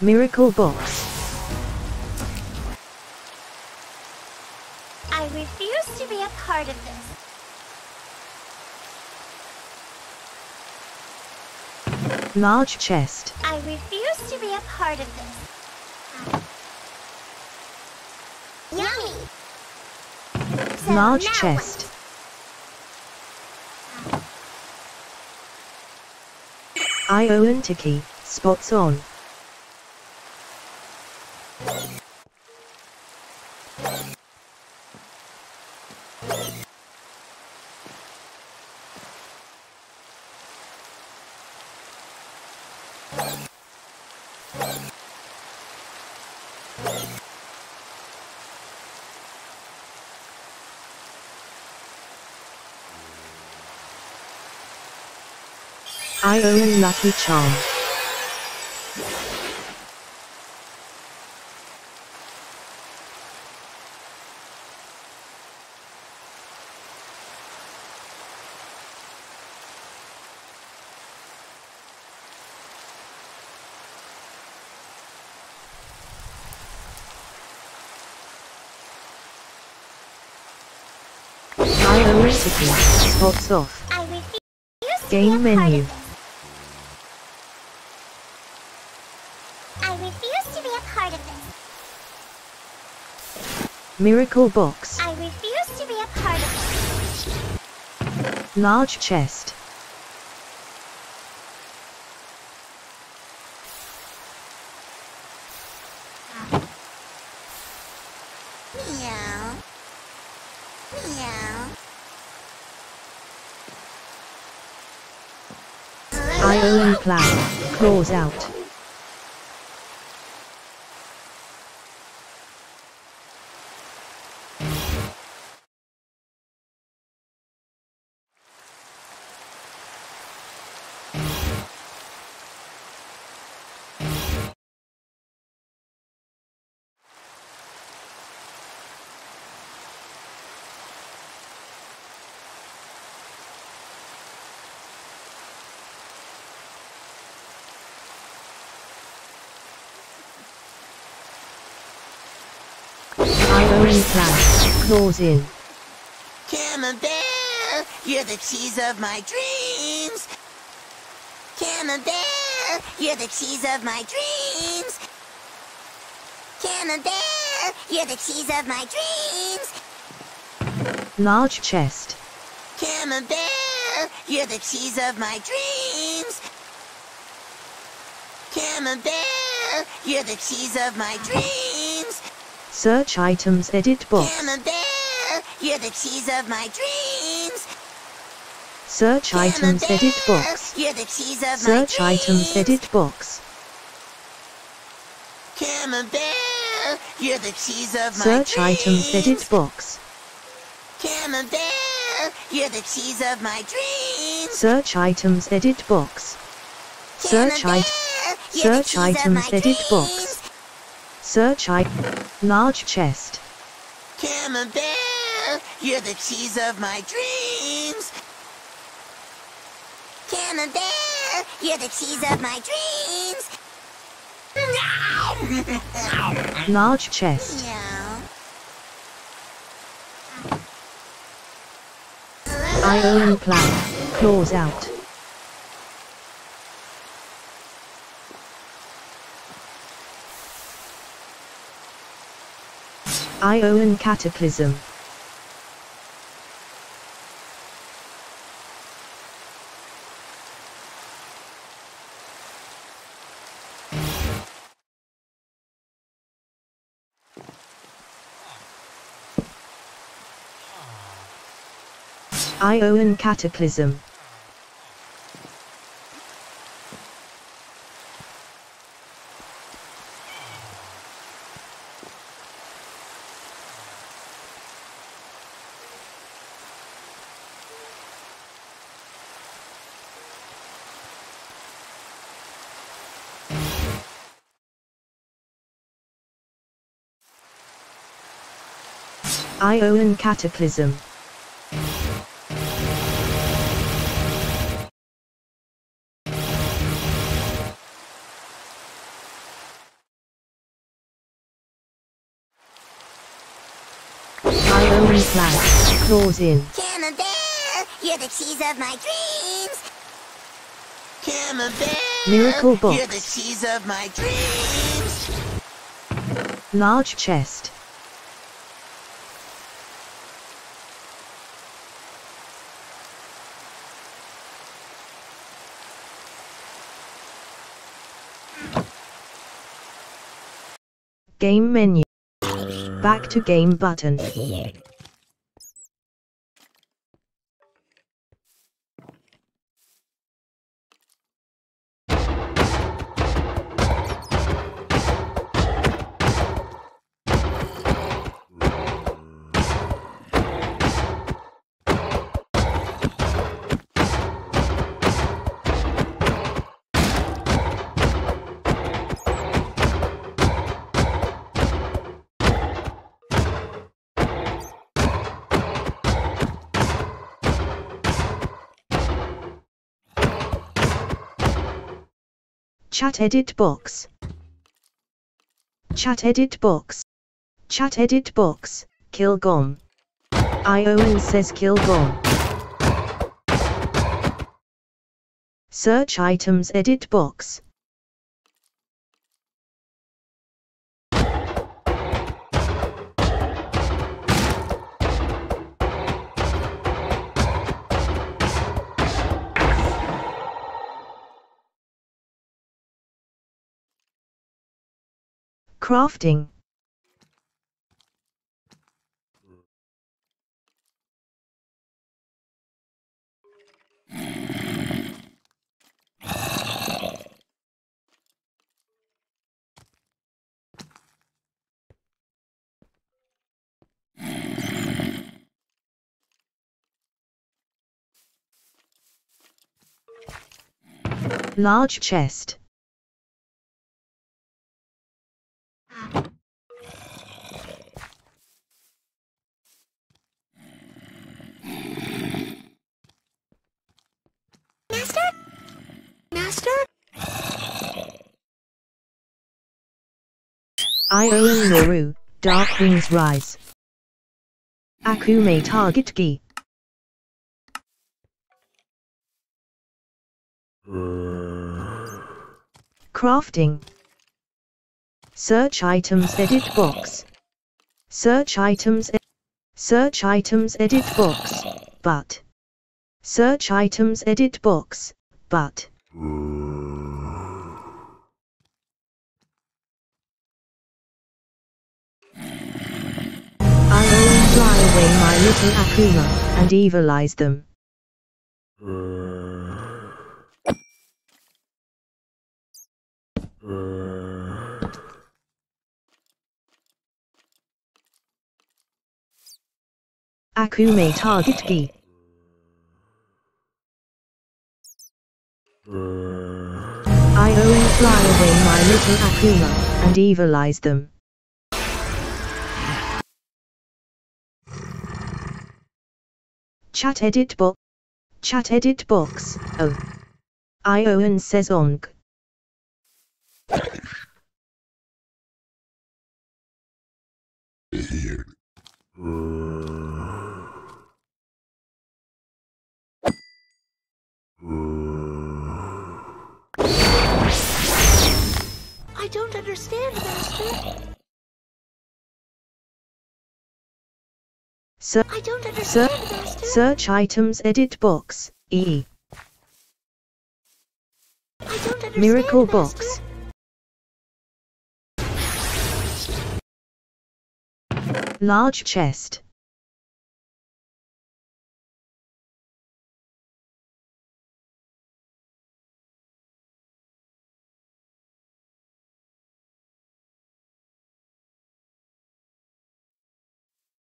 Miracle Box. I refuse to be a part of this. Large chest. I refuse to be a part of this. Yummy! So Large chest. Ion Tikki. Spots on. Ion Lucky Charm. Tikki. Spots off. I refuse to Game be a part menu. I refuse to be a part of this. Miracle Box. I refuse to be a part of this. Large chest. Claws out. Cloud. Claws in. Camembert, you're the cheese of my dreams. Camembert, you're the cheese of my dreams. Camembert, you're the cheese of my dreams. Large chest. Camembert, you're the cheese of my dreams. Camembert, you're the cheese of my dreams. Search items edit box. Camembert, you're the cheese of my dreams. Search items edit box. You're the cheese of Search my items dreams. edit box. Camembert, you're the cheese of my Search dreams. items edit box. Camembert, you're the cheese of my dreams. Search items edit box. Search it. Camembert, you're the Search items edit box. Search I. Large chest. Camembert, you're the cheese of my dreams. Camembert, you're the cheese of my dreams. Large chest. Meow. Iron cloud. Claws out. Ion cataclysm. Ion cataclysm. Ion Cataclysm Ionian Flash claws in. Camembert, you're the cheese of my dreams. Camembert, Miracle box. you're the cheese of my dreams. Large chest. Game menu. Back to game button. Chat edit box. Chat edit box. Chat edit box. Kill gone. Says kill gone. Search items edit box. Crafting. Large chest. Master? Ioan Nooroo, Dark Wings Rise. Akume Target Gi. Crafting. Search items edit box. Search items e- Search items edit box. But. Search items edit box. But. Akuma, and evilize them. Akume target gi. I will fly away my little Akuma, and evilize them. Chat edit box. Chat edit box. Oh. Ioan says ong. I don't understand, Master. Ser- I don't ser- understand, Master. search items edit box. E. I don't understand, Miracle Master. box. Large chest.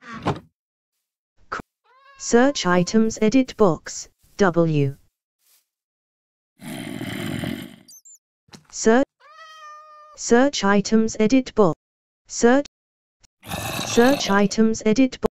Cr- Search items edit box. W. Search Search items edit box. Search Search items edit box.